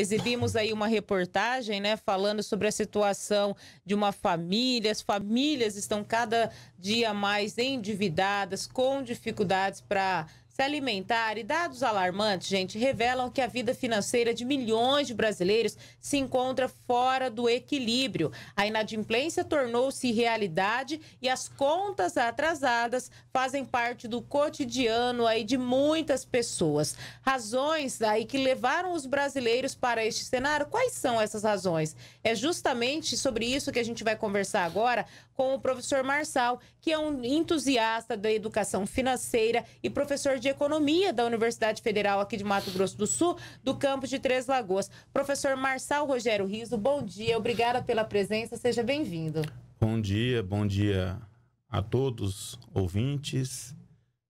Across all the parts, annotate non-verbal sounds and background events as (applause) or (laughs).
exibimos aí uma reportagem, né, falando sobre a situação de uma família. As famílias estão cada dia mais endividadas, com dificuldades para alimentar e dados alarmantes, gente, revelam que a vida financeira de milhões de brasileiros se encontra fora do equilíbrio. A inadimplência tornou-se realidade e as contas atrasadas fazem parte do cotidiano aí de muitas pessoas. Razões aí que levaram os brasileiros para este cenário, quais são essas razões? É justamente sobre isso que a gente vai conversar agora com o professor Marçal, que é um entusiasta da educação financeira e professor de economia da Universidade Federal aqui de Mato Grosso do Sul, do campus de Três Lagoas. Professor Marçal Rogério Riso, bom dia, obrigada pela presença, seja bem-vindo. Bom dia, bom dia a todos ouvintes.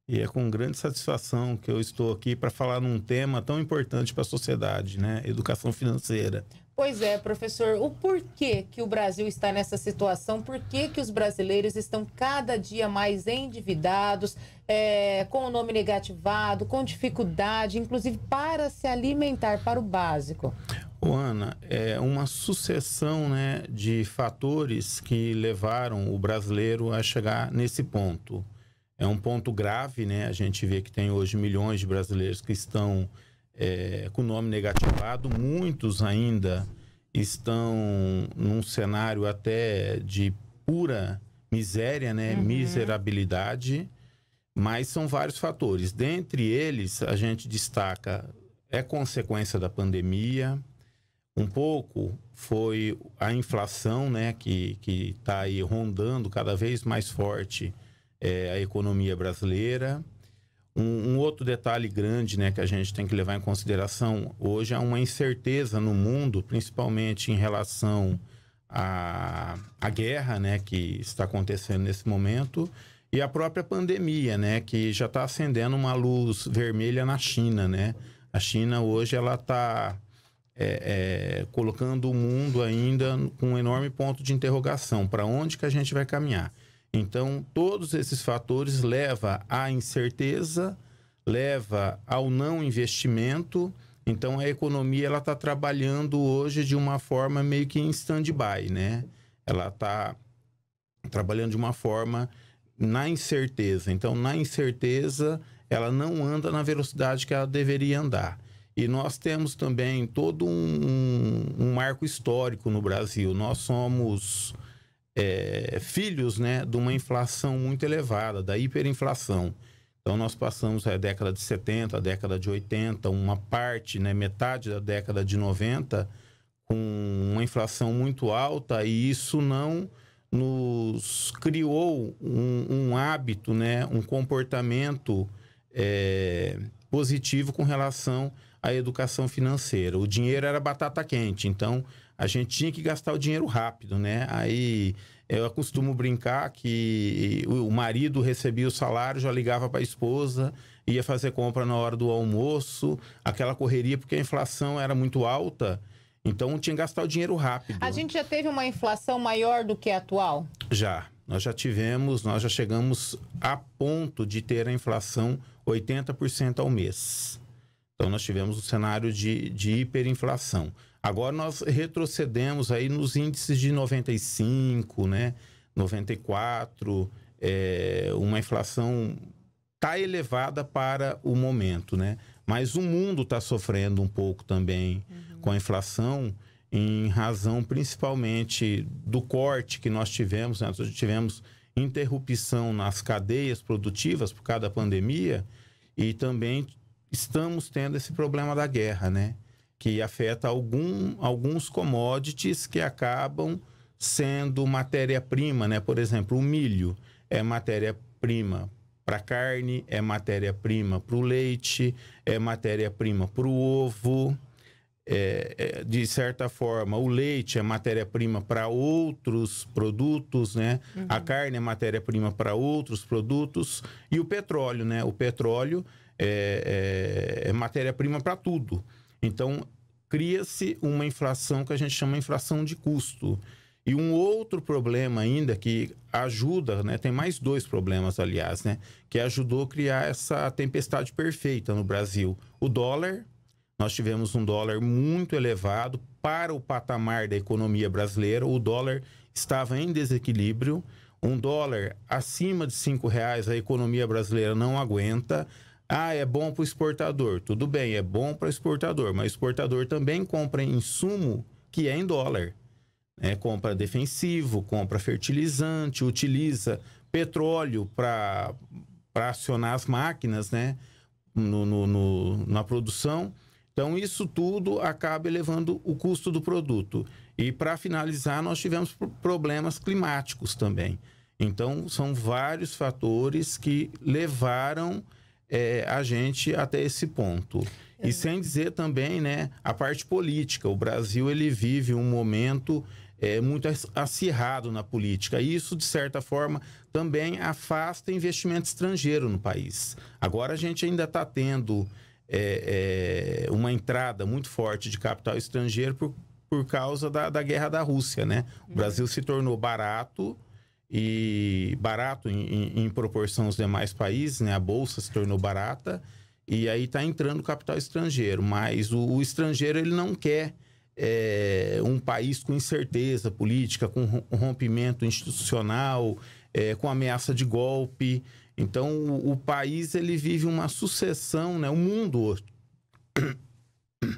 E é com grande satisfação que eu estou aqui para falar num tema tão importante para a sociedade, né? Educação financeira. Pois é, professor, o porquê que o Brasil está nessa situação? Por que, que os brasileiros estão cada dia mais endividados, é, com o nome negativado, com dificuldade, inclusive para se alimentar, para o básico? Ô, Ana, é uma sucessão né, de fatores que levaram o brasileiro a chegar nesse ponto. É um ponto grave, né? A gente vê que tem hoje milhões de brasileiros que estão é, com nome negativado, muitos ainda estão num cenário até de pura miséria, né? Uhum. Miserabilidade, mas são vários fatores. Dentre eles, a gente destaca é consequência da pandemia, um pouco foi a inflação, né, que que está aí rondando cada vez mais forte é, a economia brasileira. Um, um, outro detalhe grande né, que a gente tem que levar em consideração hoje é uma incerteza no mundo, principalmente em relação à, à guerra né, que está acontecendo nesse momento e a própria pandemia, né, que já está acendendo uma luz vermelha na China. Né? A China hoje ela está é, é, colocando o mundo ainda com um enorme ponto de interrogação. Para onde que a gente vai caminhar? Então, todos esses fatores levam à incerteza, leva ao não investimento. Então, a economia ela está trabalhando hoje de uma forma meio que em stand-by, né? Ela está trabalhando de uma forma na incerteza. Então, na incerteza, ela não anda na velocidade que ela deveria andar. E nós temos também todo um, um, um marco histórico no Brasil. Nós somos é, filhos né, de uma inflação muito elevada, da hiperinflação. Então, nós passamos a década de 70, a década de 80, uma parte, né, metade da década de 90, com uma inflação muito alta, e isso não nos criou um, um hábito, né, um comportamento é, positivo com relação à educação financeira. O dinheiro era batata quente, então a gente tinha que gastar o dinheiro rápido, né? Aí eu costumo brincar que o marido recebia o salário, já ligava para a esposa, ia fazer compra na hora do almoço, aquela correria, porque a inflação era muito alta. Então tinha que gastar o dinheiro rápido. A gente já teve uma inflação maior do que a atual? Já. Nós já tivemos, nós já chegamos a ponto de ter a inflação 80% ao mês. Então nós tivemos um cenário de, de hiperinflação. Agora nós retrocedemos aí nos índices de 95, né? 94, é, uma inflação está elevada para o momento, né? Mas o mundo está sofrendo um pouco também uhum. com a inflação, em razão principalmente do corte que nós tivemos, né? nós tivemos interrupção nas cadeias produtivas por causa da pandemia e também estamos tendo esse problema da guerra, né? que afeta algum, alguns commodities que acabam sendo matéria-prima, né? Por exemplo, o milho é matéria-prima para carne, é matéria-prima para o leite, é matéria-prima para o ovo. É, é, de certa forma, o leite é matéria-prima para outros produtos, né? Uhum. A carne é matéria-prima para outros produtos e o petróleo, né? O petróleo é, é, é matéria-prima para tudo. Então, cria-se uma inflação que a gente chama de inflação de custo. E um outro problema ainda que ajuda, né, tem mais dois problemas, aliás, né, que ajudou a criar essa tempestade perfeita no Brasil. O dólar, nós tivemos um dólar muito elevado para o patamar da economia brasileira. O dólar estava em desequilíbrio. Um dólar acima de cinco reais, a economia brasileira não aguenta. Ah, é bom para o exportador. Tudo bem, é bom para o exportador, mas o exportador também compra insumo que é em dólar. É, compra defensivo, compra fertilizante, utiliza petróleo para acionar as máquinas né, no, no, no, na produção. Então, isso tudo acaba elevando o custo do produto. E, para finalizar, nós tivemos problemas climáticos também. Então, são vários fatores que levaram é, a gente até esse ponto. E sem dizer também né, a parte política. O Brasil ele vive um momento é, muito acirrado na política. E isso, de certa forma, também afasta investimento estrangeiro no país. Agora a gente ainda está tendo é, é, uma entrada muito forte de capital estrangeiro por, por causa da, da guerra da Rússia, né? O Brasil se tornou barato e barato em, em, proporção aos demais países, né? A bolsa se tornou barata e aí está entrando capital estrangeiro, mas o, o estrangeiro ele não quer é, um país com incerteza política, com rompimento institucional, é, com ameaça de golpe. Então, o, o, país ele vive uma sucessão, né? o mundo hoje, (coughs)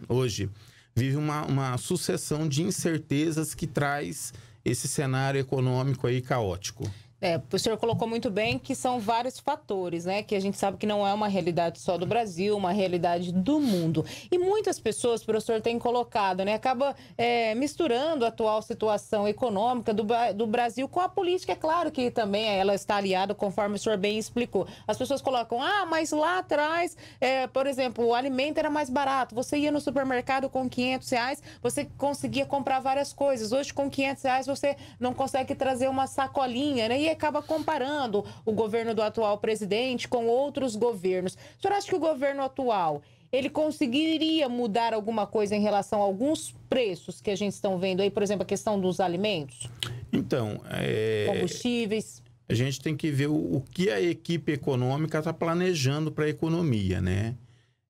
hoje vive uma, uma sucessão de incertezas que traz esse cenário econômico aí caótico. É, o senhor colocou muito bem que são vários fatores, né? Que a gente sabe que não é uma realidade só do Brasil, uma realidade do mundo. E muitas pessoas, professor tem colocado, né? Acaba é, misturando a atual situação econômica do, do Brasil com a política. É claro que também ela está aliada, conforme o senhor bem explicou. As pessoas colocam, ah, mas lá atrás, é, por exemplo, o alimento era mais barato. Você ia no supermercado com 500 reais, você conseguia comprar várias coisas. Hoje, com 500 reais, você não consegue trazer uma sacolinha, né? E acaba comparando o governo do atual presidente com outros governos. O senhor acha que o governo atual ele conseguiria mudar alguma coisa em relação a alguns preços que a gente está vendo aí, por exemplo, a questão dos alimentos? Então, é... combustíveis. A gente tem que ver o, que a equipe econômica está planejando para a economia, né?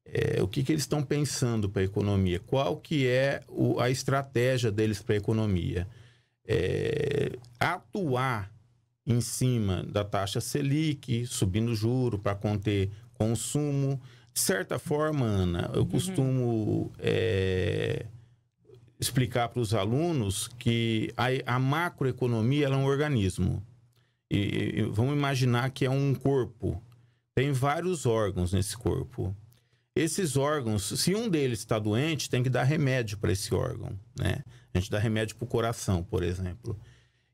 É, o que, que eles estão pensando para a economia? Qual que é o, a estratégia deles para a economia? É, atuar em cima da taxa Selic, subindo o juro para conter consumo. De certa forma, Ana, eu uhum. costumo é, explicar para os alunos que a, a macroeconomia é um organismo. E, e, vamos imaginar que é um corpo. Tem vários órgãos nesse corpo. Esses órgãos, se um deles está doente, tem que dar remédio para esse órgão, né? A gente dá remédio para o coração, por exemplo.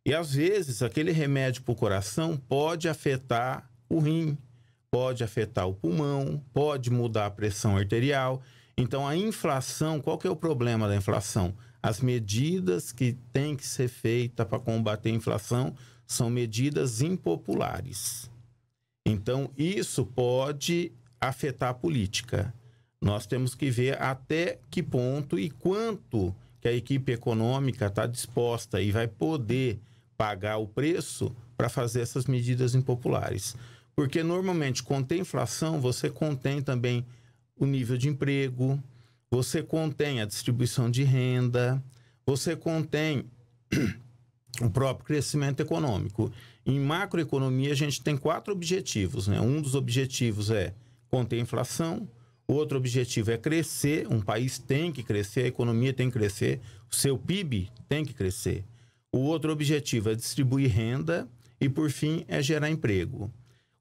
E às vezes aquele remédio para o coração pode afetar o rim, pode afetar o pulmão, pode mudar a pressão arterial. Então a inflação, qual que é o problema da inflação? As medidas que têm que ser feitas para combater a inflação são medidas impopulares. Então isso pode afetar a política. Nós temos que ver até que ponto e quanto que a equipe econômica está disposta e vai poder pagar o preço para fazer essas medidas impopulares. Porque normalmente, tem inflação, você contém também o nível de emprego, você contém a distribuição de renda, você contém (clears throat) o próprio crescimento econômico. Em macroeconomia, a gente tem quatro objetivos. Né? Um dos objetivos é conter a inflação, outro objetivo é crescer, um país tem que crescer, a economia tem que crescer, o seu PIB tem que crescer. O outro objetivo é distribuir renda e, por fim, é gerar emprego.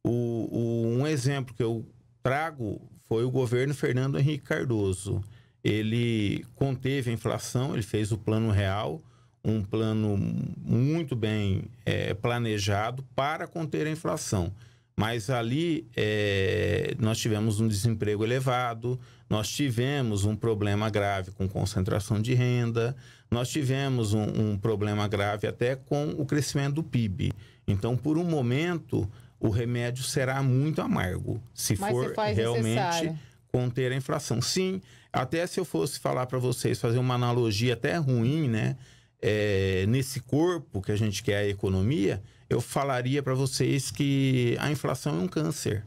O, o, um exemplo que eu trago foi o governo Fernando Henrique Cardoso. Ele conteve a inflação, ele fez o plano real, um plano muito bem é, planejado para conter a inflação. Mas ali é, nós tivemos um desemprego elevado, nós tivemos um problema grave com concentração de renda, nós tivemos um, um problema grave até com o crescimento do PIB. Então, por um momento, o remédio será muito amargo, se Mas for se realmente necessário. conter a inflação. Sim, até se eu fosse falar para vocês, fazer uma analogia até ruim, né? É, nesse corpo que a gente quer a economia, eu falaria para vocês que a inflação é um câncer.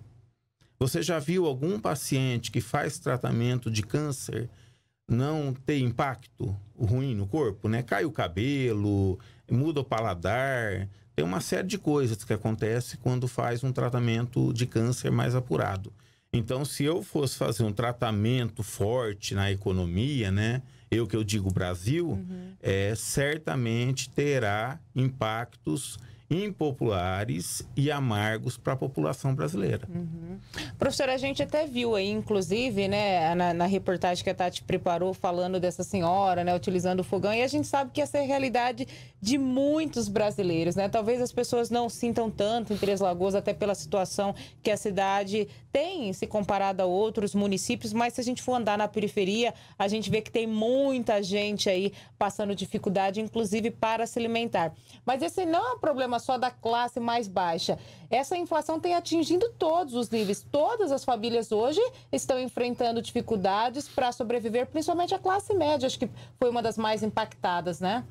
Você já viu algum paciente que faz tratamento de câncer não ter impacto ruim no corpo, né? Cai o cabelo, muda o paladar, tem uma série de coisas que acontece quando faz um tratamento de câncer mais apurado. Então, se eu fosse fazer um tratamento forte na economia, né? Eu que eu digo Brasil, uhum. é, certamente terá impactos impopulares e amargos para a população brasileira. Uhum. Professora, a gente até viu aí, inclusive, né, na, na, reportagem que a Tati preparou, falando dessa senhora, né, utilizando o fogão, e a gente sabe que essa é a realidade de muitos brasileiros, né? Talvez as pessoas não sintam tanto em Três Lagoas, até pela situação que a cidade tem, se comparada a outros municípios, mas se a gente for andar na periferia, a gente vê que tem muita gente aí passando dificuldade, inclusive para se alimentar. Mas esse não é um problema só da classe mais baixa. Essa inflação tem atingido todos os níveis. Todas as famílias hoje estão enfrentando dificuldades para sobreviver, principalmente a classe média. Acho que foi uma das mais impactadas, né?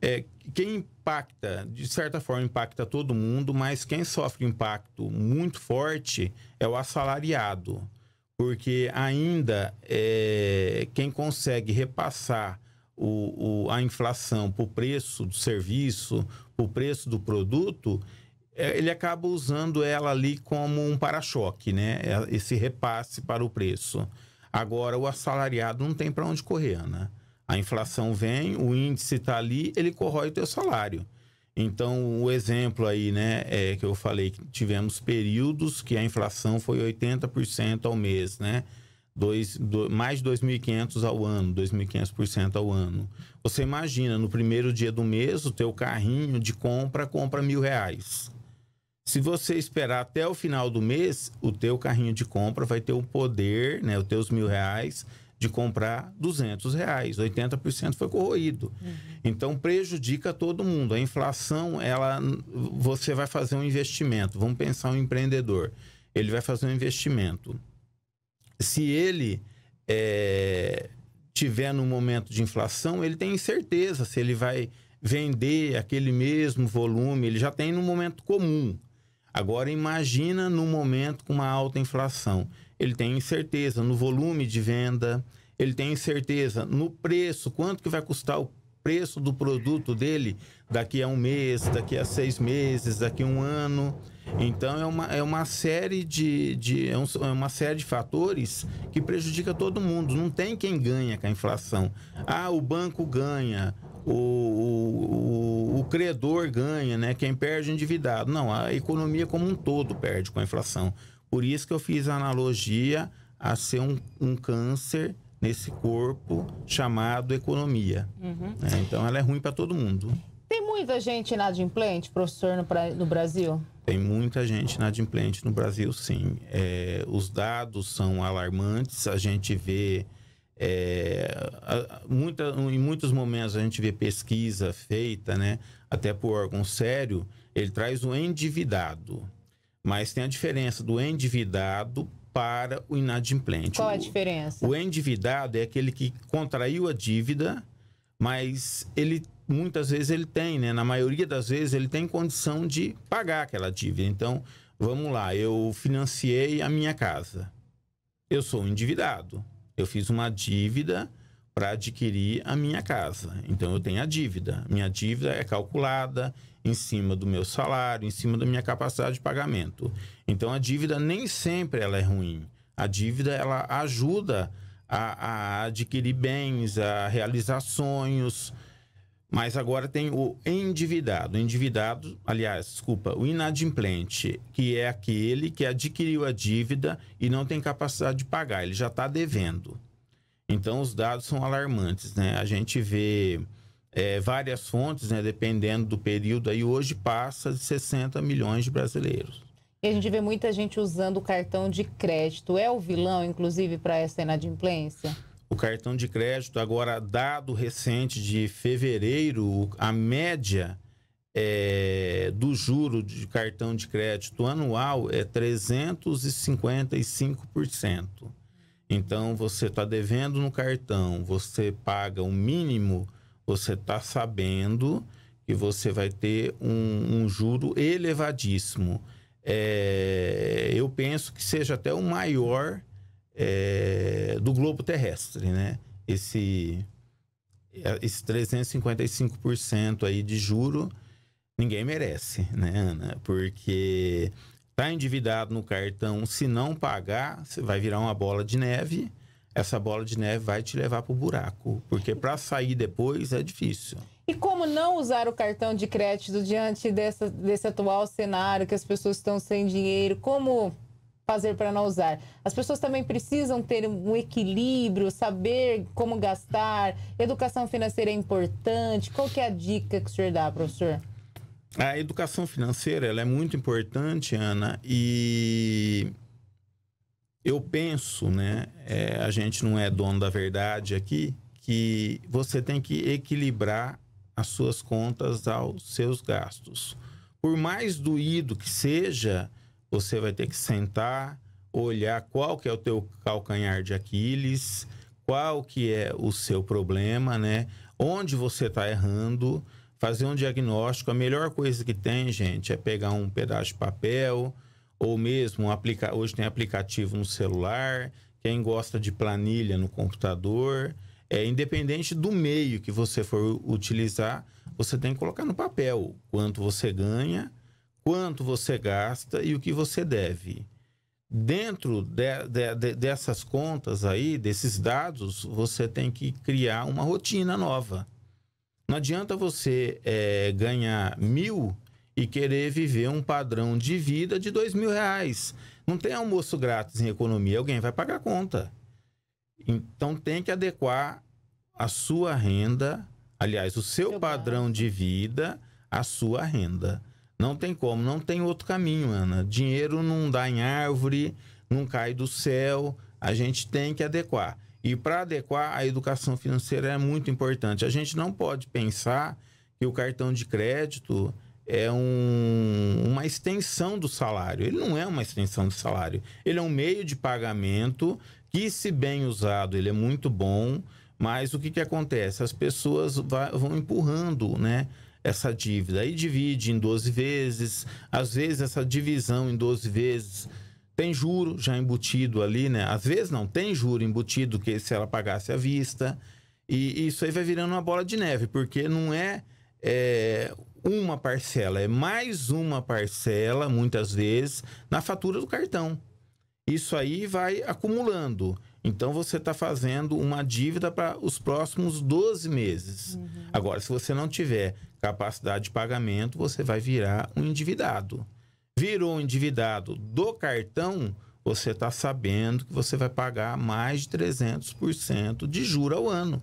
É, quem impacta, de certa forma, impacta todo mundo, mas quem sofre impacto muito forte é o assalariado. Porque ainda é, quem consegue repassar o, o, a inflação para o preço do serviço, o preço do produto, é, ele acaba usando ela ali como um para-choque, né? É, esse repasse para o preço. Agora, o assalariado não tem para onde correr, né? A inflação vem, o índice está ali, ele corrói o teu salário. Então, o exemplo aí, né, é que eu falei que tivemos períodos que a inflação foi 80% ao mês, né? Dois, do, mais de 2.500 ao ano, 2.500% ao ano. Você imagina, no primeiro dia do mês, o teu carrinho de compra compra mil reais. Se você esperar até o final do mês, o teu carrinho de compra vai ter o poder, né, os teus mil reais, de comprar 200 reais. 80% foi corroído. Uhum. Então, prejudica todo mundo. A inflação, ela, você vai fazer um investimento. Vamos pensar um empreendedor. Ele vai fazer um investimento se ele é, tiver no momento de inflação, ele tem certeza se ele vai vender aquele mesmo volume, ele já tem no momento comum. Agora imagina no momento com uma alta inflação. Ele tem incerteza no volume de venda, ele tem incerteza no preço, quanto que vai custar o preço do produto dele daqui a um mês, daqui a seis meses, daqui a um ano. Então é uma, é uma série de, de é, um, é, uma série de fatores que prejudica todo mundo. Não tem quem ganha com a inflação. Ah, o banco ganha, o, o, o, o credor ganha, né? Quem perde é endividado. Não, a economia como um todo perde com a inflação. Por isso que eu fiz a analogia a ser um, um câncer nesse corpo chamado economia. Uhum. É, então ela é ruim para todo mundo. Tem muita gente inadimplente, professor, no, no Brasil? Tem muita gente inadimplente no Brasil, sim. É, os dados são alarmantes, a gente vê. É, muita, em muitos momentos a gente vê pesquisa feita, né, até por órgão sério, ele traz o endividado. Mas tem a diferença do endividado para o inadimplente. Qual a diferença? O, o endividado é aquele que contraiu a dívida, mas ele muitas vezes ele tem, né? Na maioria das vezes ele tem condição de pagar aquela dívida. Então, vamos lá, eu financiei a minha casa. Eu sou um endividado. Eu fiz uma dívida para adquirir a minha casa. Então eu tenho a dívida. Minha dívida é calculada em cima do meu salário, em cima da minha capacidade de pagamento. Então a dívida nem sempre ela é ruim. A dívida ela ajuda a, a adquirir bens, a realizar sonhos, mas agora tem o endividado. O endividado, aliás, desculpa, o inadimplente, que é aquele que adquiriu a dívida e não tem capacidade de pagar, ele já está devendo. Então, os dados são alarmantes, né? A gente vê é, várias fontes, né? Dependendo do período, aí hoje passa de 60 milhões de brasileiros. E a gente vê muita gente usando o cartão de crédito. É o vilão, inclusive, para essa inadimplência? O cartão de crédito, agora, dado recente de fevereiro, a média é, do juro de cartão de crédito anual é 355%. Então, você está devendo no cartão, você paga o mínimo, você está sabendo que você vai ter um, um juro elevadíssimo. É, eu penso que seja até o maior é, do globo terrestre, né? esse, esse 355% aí de juro, ninguém merece, né, Ana? Porque tá endividado no cartão, se não pagar, você vai virar uma bola de neve. Essa bola de neve vai te levar para o buraco, porque para sair depois é difícil. E como não usar o cartão de crédito diante dessa, desse atual cenário que as pessoas estão sem dinheiro? Como fazer para não usar? As pessoas também precisam ter um equilíbrio, saber como gastar. Educação financeira é importante. Qual que é a dica que o senhor dá, professor? A educação financeira ela é muito importante, Ana, e eu penso, né? É, a gente não é dono da verdade aqui, que você tem que equilibrar as suas contas aos seus gastos. Por mais doído que seja, você vai ter que sentar, olhar qual que é o teu calcanhar de Aquiles, qual que é o seu problema, né? Onde você está errando, fazer um diagnóstico. A melhor coisa que tem, gente, é pegar um pedaço de papel ou mesmo um hoje tem aplicativo no celular. Quem gosta de planilha no computador, é, independente do meio que você for utilizar, você tem que colocar no papel quanto você ganha, quanto você gasta e o que você deve. Dentro de, de, de, dessas contas aí, desses dados, você tem que criar uma rotina nova. Não adianta você é, ganhar mil e querer viver um padrão de vida de dois mil reais. Não tem almoço grátis em economia, alguém vai pagar a conta. Então tem que adequar a sua renda, aliás, o seu, seu padrão de vida à sua renda. Não tem como, não tem outro caminho, Ana. Dinheiro não dá em árvore, não cai do céu, a gente tem que adequar. E para adequar, a educação financeira é muito importante. A gente não pode pensar que o cartão de crédito é um, uma extensão do salário. Ele não é uma extensão do salário. Ele é um meio de pagamento que, se bem usado, ele é muito bom. Mas o que, que acontece? As pessoas vai, vão empurrando, né? Essa dívida. Aí divide em 12 vezes. Às vezes, essa divisão em 12 vezes tem juro já embutido ali, né? Às vezes não tem juro embutido que se ela pagasse à vista. E isso aí vai virando uma bola de neve, porque não é, é uma parcela, é mais uma parcela, muitas vezes, na fatura do cartão. Isso aí vai acumulando. Então você está fazendo uma dívida para os próximos 12 meses. Uhum. Agora, se você não tiver capacidade de pagamento, você vai virar um endividado. Virou um endividado do cartão, você está sabendo que você vai pagar mais de 300% de juro ao ano.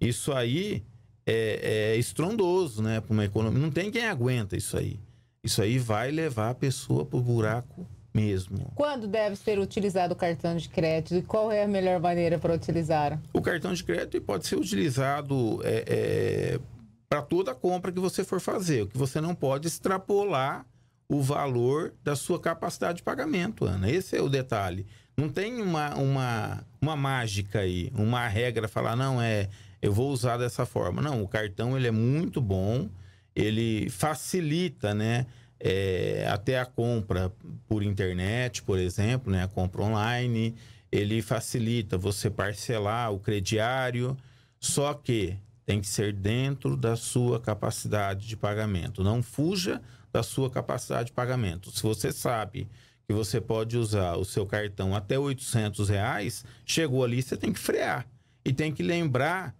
Isso aí é, é estrondoso, né? Para uma economia. Não tem quem aguenta isso aí. Isso aí vai levar a pessoa para o buraco mesmo. Quando deve ser utilizado o cartão de crédito e qual é a melhor maneira para utilizar? O cartão de crédito pode ser utilizado é, é, para toda compra que você for fazer. O que você não pode extrapolar o valor da sua capacidade de pagamento, Ana. Esse é o detalhe. Não tem uma, uma, uma mágica aí, uma regra falar, não, é, eu vou usar dessa forma. Não, o cartão ele é muito bom, ele facilita, né? é, até a compra por internet, por exemplo, né, a compra online, ele facilita você parcelar o crediário, só que tem que ser dentro da sua capacidade de pagamento. Não fuja da sua capacidade de pagamento. Se você sabe que você pode usar o seu cartão até 800 reais, chegou ali, você tem que frear. E tem que lembrar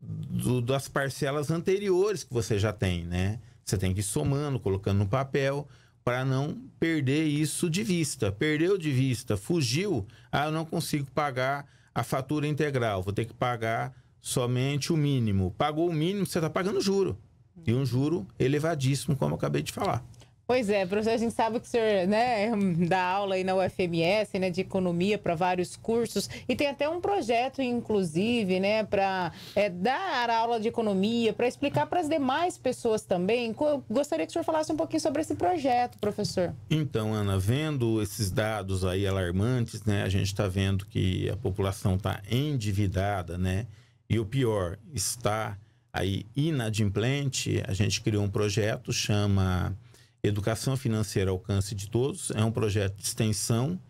do, das parcelas anteriores que você já tem, né? Você tem que ir somando, colocando no papel, para não perder isso de vista. Perdeu de vista, fugiu, ah, eu não consigo pagar a fatura integral, vou ter que pagar somente o mínimo. Pagou o mínimo, você está pagando juro. E um juro elevadíssimo, como eu acabei de falar. Pois é, professor, a gente sabe que o senhor né, (laughs) dá aula aí na UFMS, né, de economia para vários cursos e tem até um projeto, inclusive, né, para é, dar aula de economia, para explicar para as demais pessoas também. Gostaria que o senhor falasse um pouquinho sobre esse projeto, professor. Então, Ana, vendo esses dados aí alarmantes, né, a gente está vendo que a população está endividada, né, e o pior, está aí inadimplente. A gente criou um projeto, chama Educação Financeira Alcance de Todos é um projeto de extensão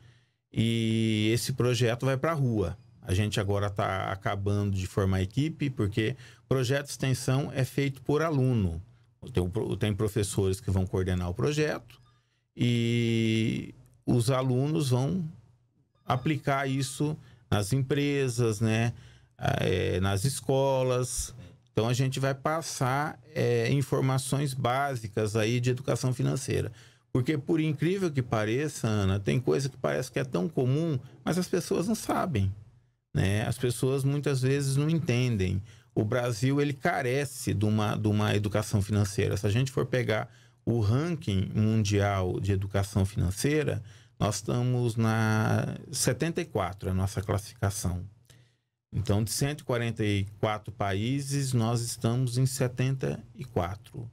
e esse projeto vai para a rua. A gente agora está acabando de formar equipe, porque projeto de extensão é feito por aluno. Tem, tem professores que vão coordenar o projeto e os alunos vão aplicar isso nas empresas, né? É, nas escolas. Então a gente vai passar é, informações básicas aí de educação financeira. Porque por incrível que pareça, Ana, tem coisa que parece que é tão comum, mas as pessoas não sabem. Né? As pessoas muitas vezes não entendem. O Brasil ele carece de uma, de uma educação financeira. Se a gente for pegar o ranking mundial de educação financeira, nós estamos na 74, a nossa classificação. Então, de 144 países, nós estamos em 74.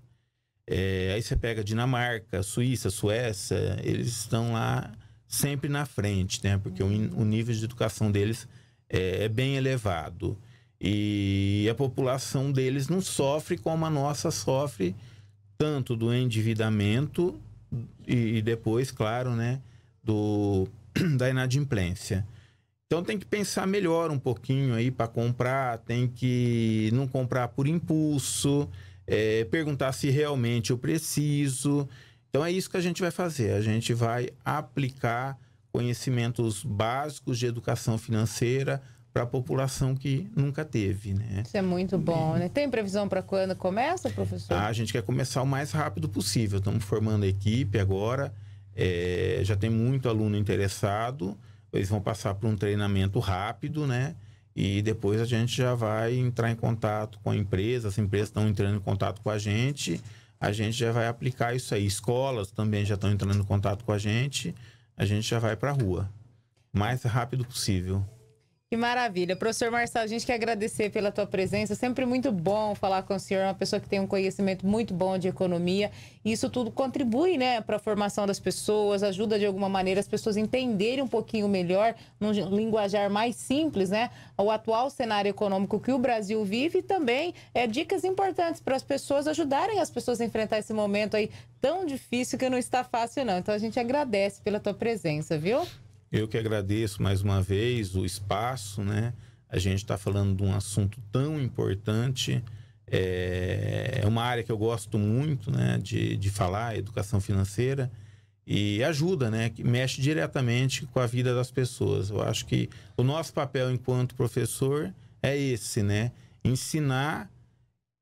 É, aí você pega Dinamarca, Suíça, Suécia, eles estão lá sempre na frente, né? Porque o, o nível de educação deles é, é, bem elevado. E a população deles não sofre como a nossa sofre, tanto do endividamento e, e depois, claro, né, do, (clears throat) da inadimplência. Então tem que pensar melhor um pouquinho aí para comprar, tem que não comprar por impulso, é, perguntar se realmente eu preciso. Então é isso que a gente vai fazer. A gente vai aplicar conhecimentos básicos de educação financeira para a população que nunca teve, né? Isso é muito bom, né? Tem previsão para quando começa, professor? Ah, a gente quer começar o mais rápido possível. Estamos formando a equipe agora. É, já tem muito aluno interessado. Eles vão passar por um treinamento rápido, né? E depois a gente já vai entrar em contato com a empresa, as empresas estão entrando em contato com a gente, a gente já vai aplicar isso aí. Escolas também já estão entrando em contato com a gente, a gente já vai para a rua. O mais rápido possível. Que maravilha. Professor Marcelo, a gente quer agradecer pela tua presença. Sempre muito bom falar com o senhor, uma pessoa que tem um conhecimento muito bom de economia. E isso tudo contribui, né, para a formação das pessoas, ajuda de alguma maneira as pessoas entenderem um pouquinho melhor, num linguajar mais simples, né, o atual cenário econômico que o Brasil vive e também é dicas importantes para as pessoas ajudarem as pessoas a enfrentar esse momento aí tão difícil que não está fácil não. Então a gente agradece pela tua presença, viu? Eu que agradeço mais uma vez o espaço, né? A gente está falando de um assunto tão importante. É, é uma área que eu gosto muito, né? De, de falar, educação financeira. E ajuda, né? Que mexe diretamente com a vida das pessoas. Eu acho que o nosso papel enquanto professor é esse, né? Ensinar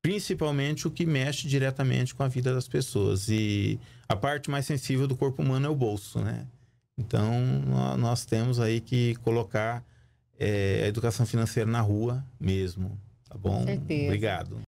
principalmente o que mexe diretamente com a vida das pessoas. E a parte mais sensível do corpo humano é o bolso, né? Então, nós temos aí que colocar é, a educação financeira na rua mesmo. Tá bom? Com certeza. Obrigado.